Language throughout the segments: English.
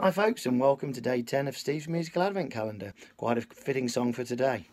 Hi folks and welcome to day 10 of Steve's Musical Advent Calendar. Quite a fitting song for today.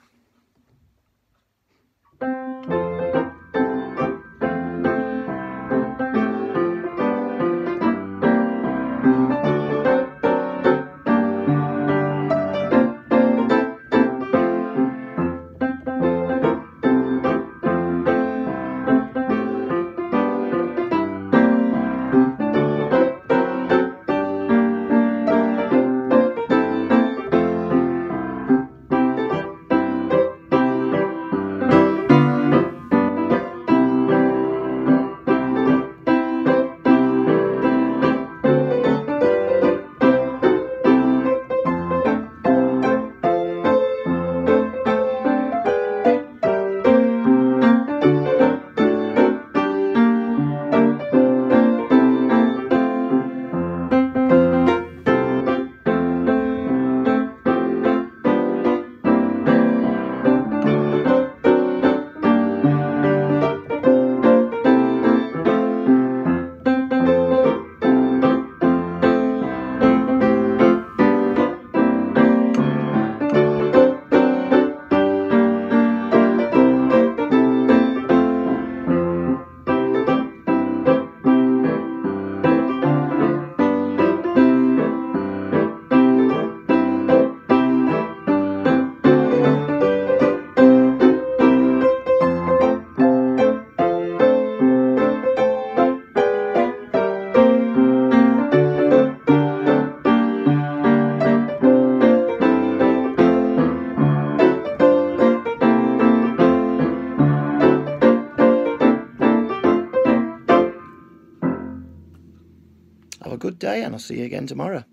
Have a good day and I'll see you again tomorrow.